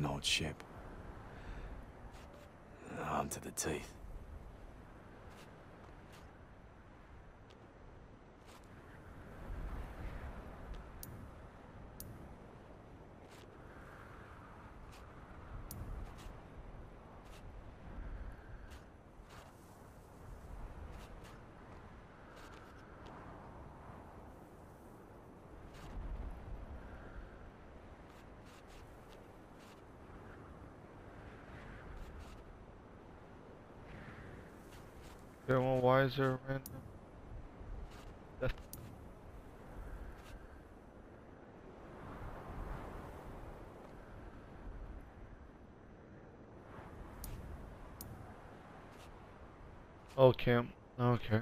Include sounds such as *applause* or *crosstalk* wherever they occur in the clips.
an old ship. Armed to the teeth. Okay, well, why is there random? death? Oh, camp. Okay.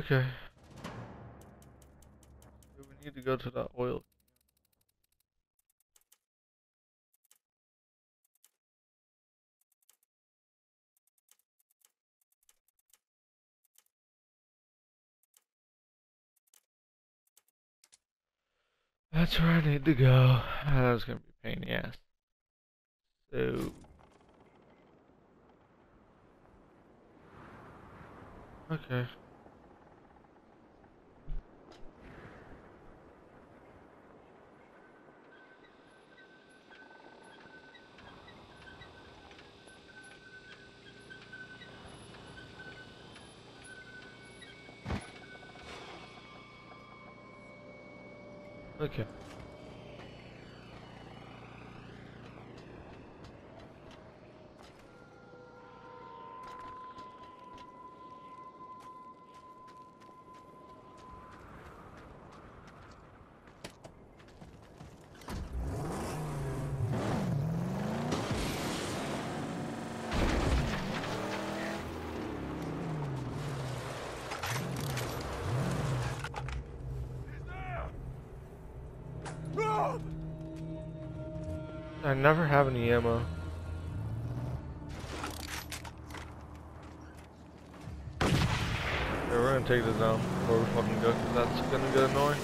Okay. We need to go to that oil. That's where I need to go. Ah, That's gonna be a pain in the ass. So. Okay. Okay. I never have any ammo. Okay, we're gonna take this down before we fucking go, cause that's gonna get annoying.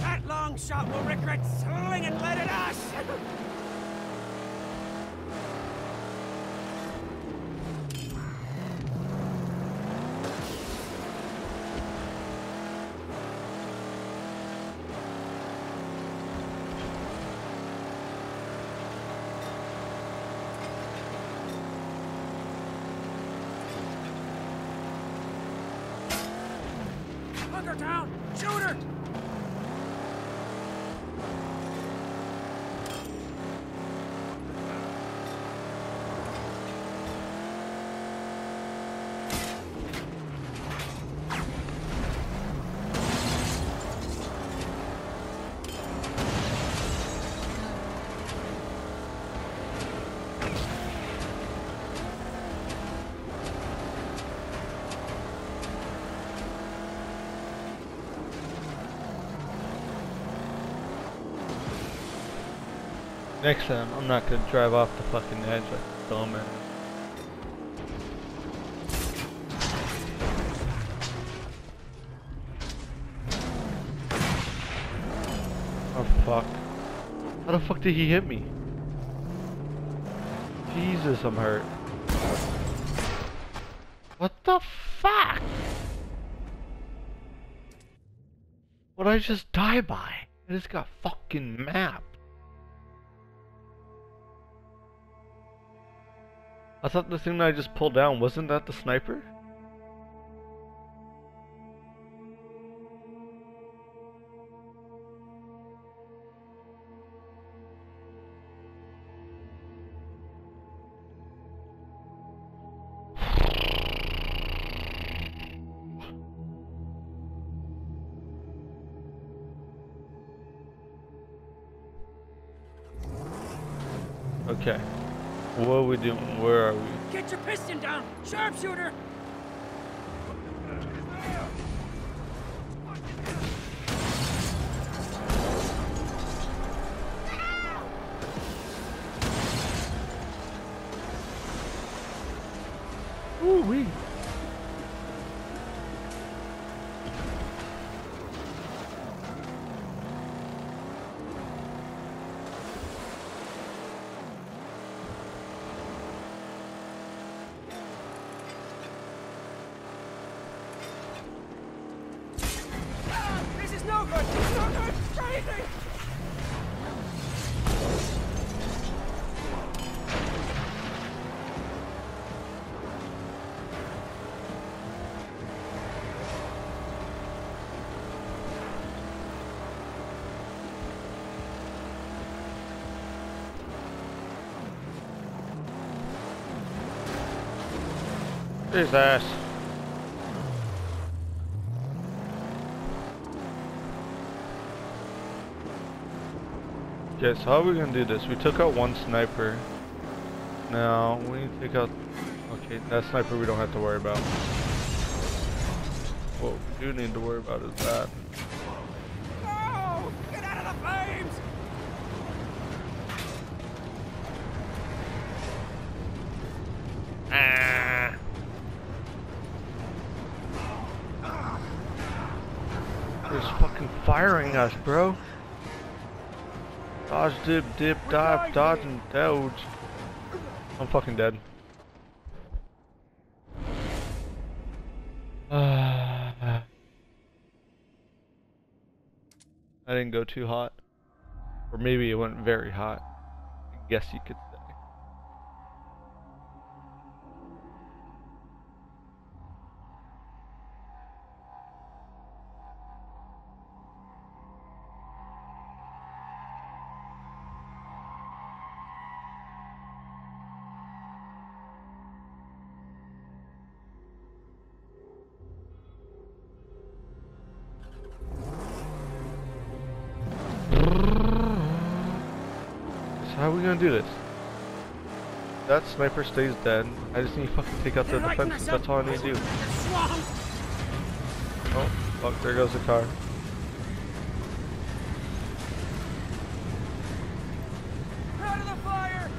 That long shot will regret swinging lead at us! Hunker down! Next time, I'm not gonna drive off the fucking edge like a dumbass. Oh fuck. How the fuck did he hit me? Jesus, I'm hurt. What the fuck? What I just die by? I just got fucking mapped. I thought the thing that I just pulled down, wasn't that the sniper? *sighs* Okay. What are we doing? Where are we? Get your piston down! Sharpshooter! His that? Okay, so how are we gonna do this? We took out one sniper. Now, we need to take out... Okay, that sniper we don't have to worry about. What we do need to worry about is that. Us, bro. Dodge, dip, dip, dive, dodge, and dodge. I'm fucking dead. *sighs* I didn't go too hot. Or maybe it went very hot. I guess you could So how are we gonna do this? That sniper stays dead. I just need to fucking take out the defenses. That's all I need to do. Oh, fuck, there goes the car. Out of the fire!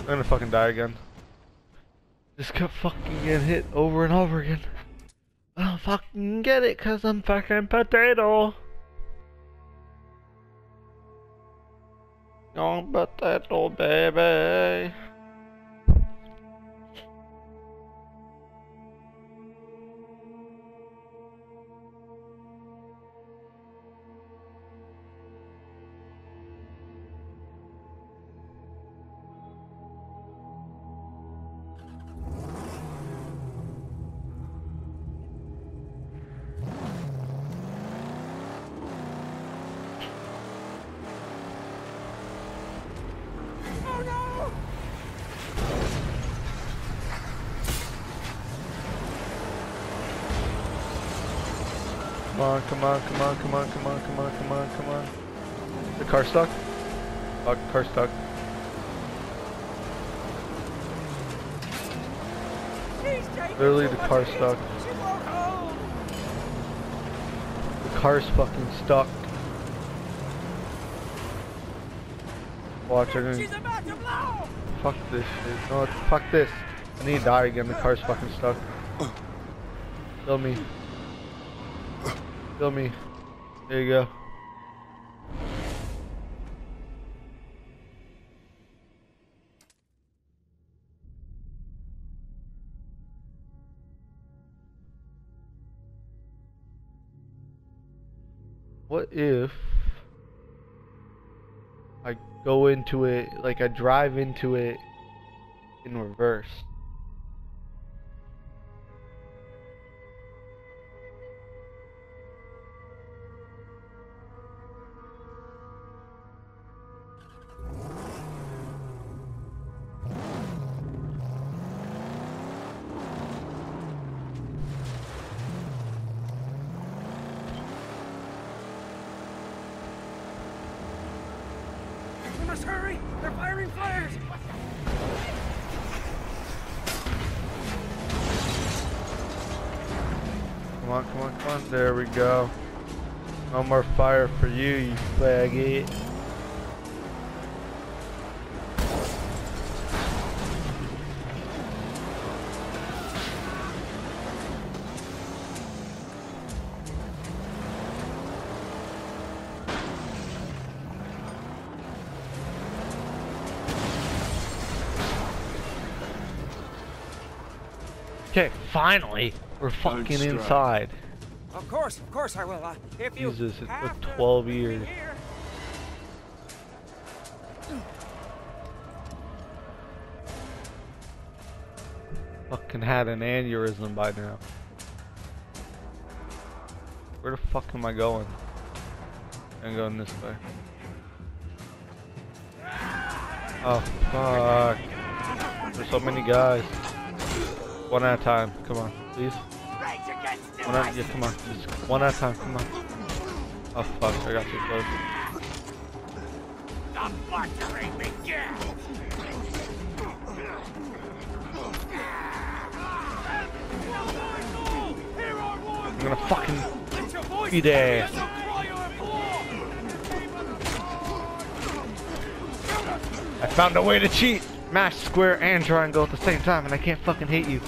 I'm gonna fucking die again. Just kept fucking getting hit over and over again. I don't fucking get it cause I'm fucking potato. Young potato baby. The car stuck? Fuck, car stuck. Literally the car stuck. The car's fucking stuck. Watch, I'm gonna She's about to blow! fuck this shit. No, fuck this. I need to die again. The car's fucking stuck. Kill me. Kill me. There you go. What if I go into it, like I drive into it in reverse? On, come on, come on. There we go. No more fire for you, you faggot. Okay, finally, we're fucking inside. Of course, of course I will. Uh, if you Jesus, it have took to 12 years. Fucking had an aneurysm by now. Where the fuck am I going? I'm going this way. Oh fuck. There's so many guys. One at a time. Come on, please. One at, yeah, come on. Just one at a time. Come on. Oh fuck, I got too close. The butchery begins! I'm gonna fucking Be there. I found a way to cheat! Mash square and triangle at the same time and I can't fucking hate you.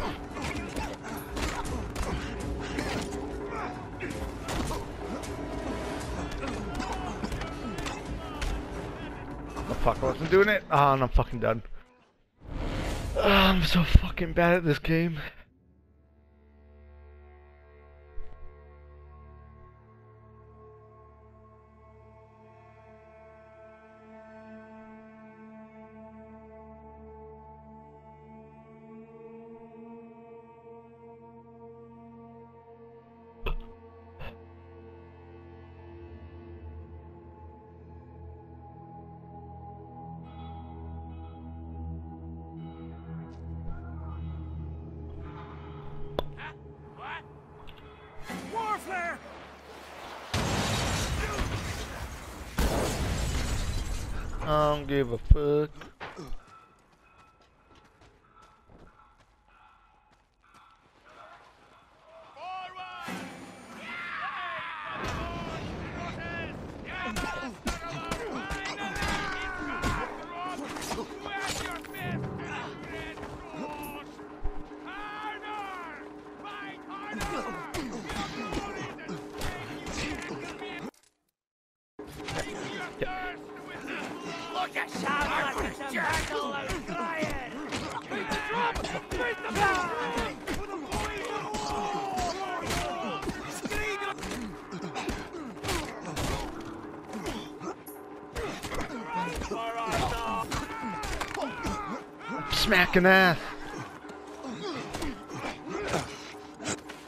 I wasn't doing it. Oh, and I'm fucking done. Ah, I'm so fucking bad at this game. I don't give a fuck. Smacking ass.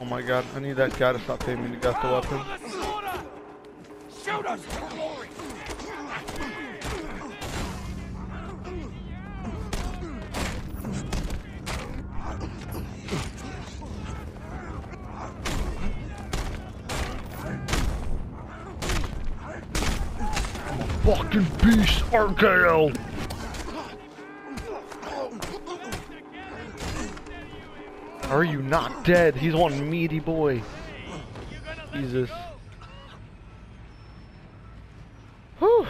Oh my god, I need that guy to stop paying me to get the weapon. Shoot us! Fucking beast RKO! Are you not dead? He's one meaty boy. Jesus. Whew.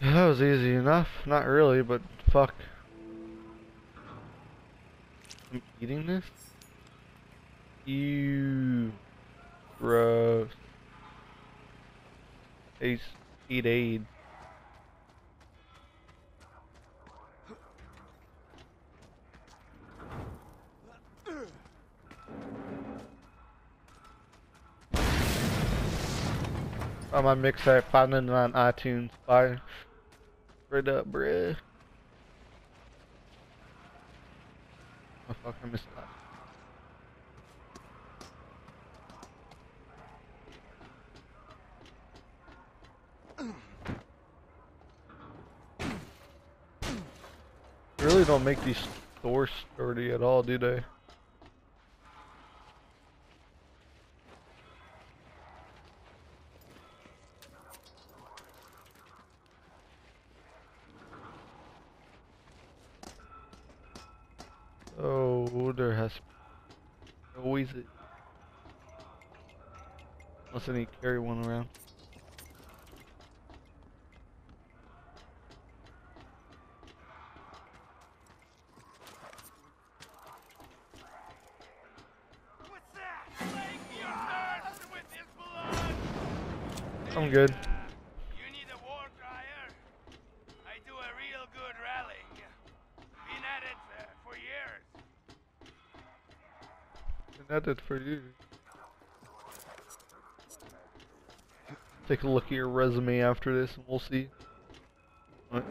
That was easy enough. Not really, but fuck. I'm eating this? Ew. Gross. Eat, eat aid. On my mixtape, finding it on iTunes. Bye. Straight up, bruh. Motherfucker missed that. really don't make these doors sturdy at all, do they? I do a real good rallying. Been at it uh, for years. And that did for you. Take a look at your resume after this and we'll see. Part.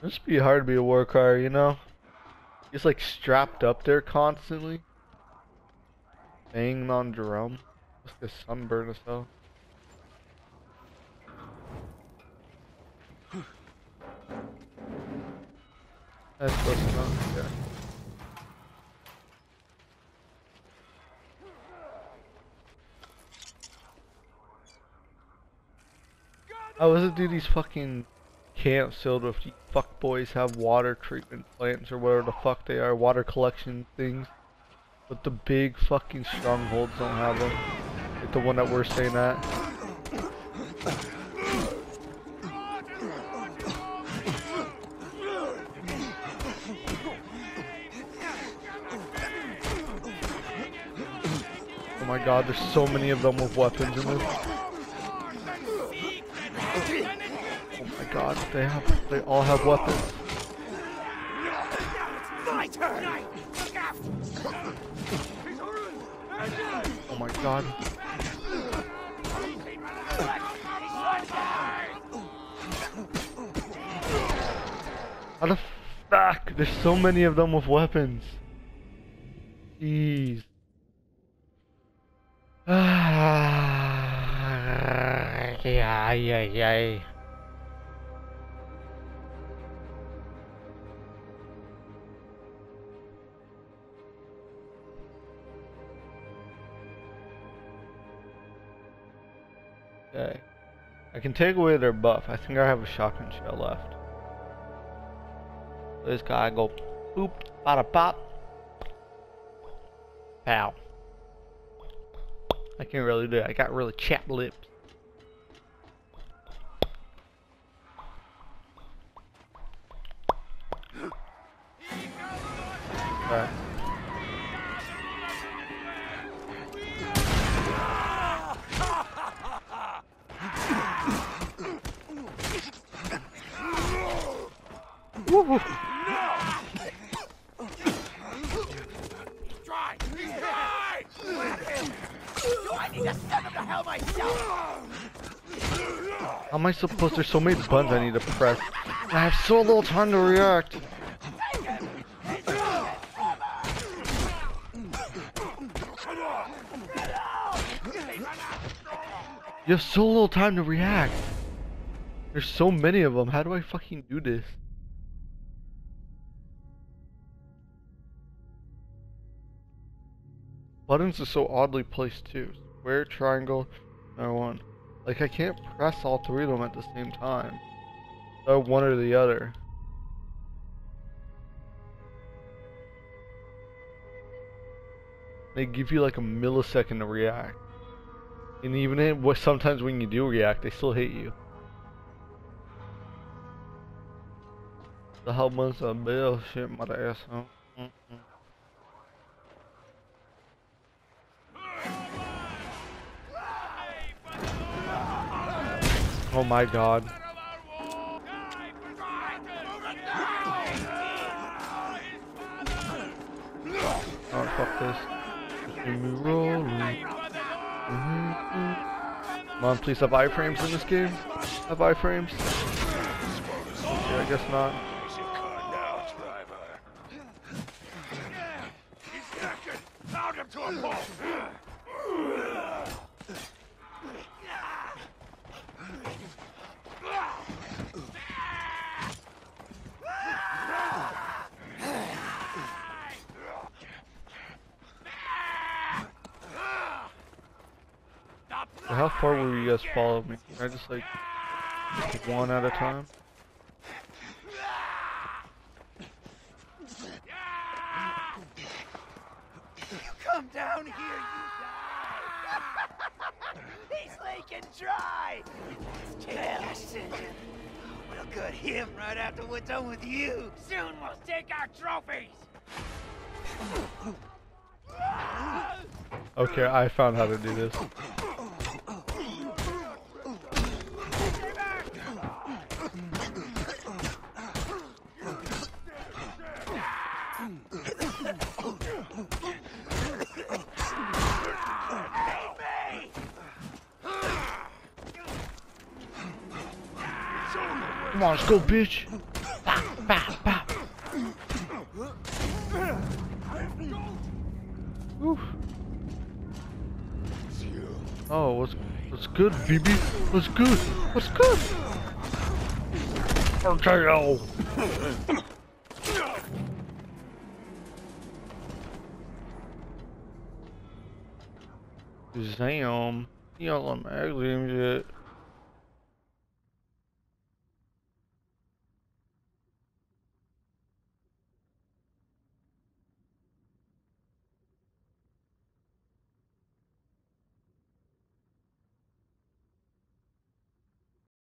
Must be hard to be a war car, you know? He's like strapped up there constantly. Banging on drum. Must get sunburned as hell. That's close enough, yeah. How is it do these fucking camps filled with you fuck boys have water treatment plants or whatever the fuck they are, water collection things. But the big fucking strongholds don't have them. Like the one that we're staying at. My god, there's so many of them with weapons in this. Oh my god, they have they all have weapons. Oh my god. How the fuck? There's so many of them with weapons. Jeez. Yeah, yeah, yeah. Okay. I can take away their buff. I think I have a shotgun shell left. This guy go boop, bada pop. Pow. I can't really do it. I got really chapped lips. Woo-hoo. Try! Try! Do I need to send him to hell myself? How am I supposed? To- there's so many buttons I need to press. I have so little time to react. You have so little time to react. There's so many of them. How do I fucking do this? Buttons are so oddly placed too. Square, triangle, R one. Like I can't press all three of them at the same time. So one or the other. They give you like a millisecond to react. And even in, sometimes when you do react, they still hit you. The hell was a bullshit, mother asshole. Mm-mm. Oh my god. Oh fuck this. Mhm. Come on, please have iframes in this game. Have iframes? Yeah, I guess not. He's knackered! Pound him to a pulp! How far will you guys follow me? Can I just like one at a time? You come down here, you die. He's leaking dry. Kill. We'll gut him right after we're done with you. Soon we'll take our trophies. Okay, I found how to do this. Come on, let's go, bitch. Bah, bah, bah. Oof. Oh, what's what's good, BB? What's good? What's good? RKO. Oh. Zam. Y'all, I'm and shit.